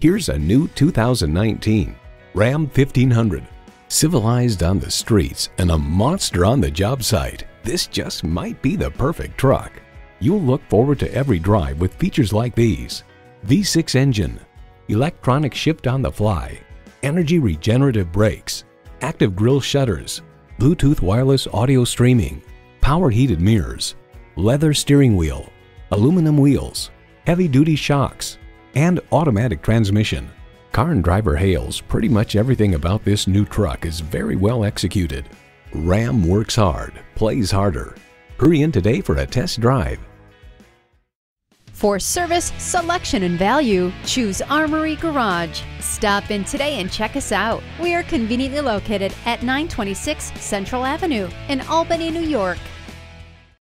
Here's a new 2019 Ram 1500. Civilized on the streets and a monster on the job site, this just might be the perfect truck. You'll look forward to every drive with features like these. V6 engine, electronic shift on the fly, energy regenerative brakes, active grille shutters, Bluetooth wireless audio streaming, power heated mirrors, leather steering wheel, aluminum wheels, heavy duty shocks, and automatic transmission. Car and Driver hails pretty much everything about this new truck is very well executed. Ram works hard, plays harder. Hurry in today for a test drive. For service, selection, and value, choose Armory Garage. Stop in today and check us out. We are conveniently located at 926 Central Avenue in Albany, New York.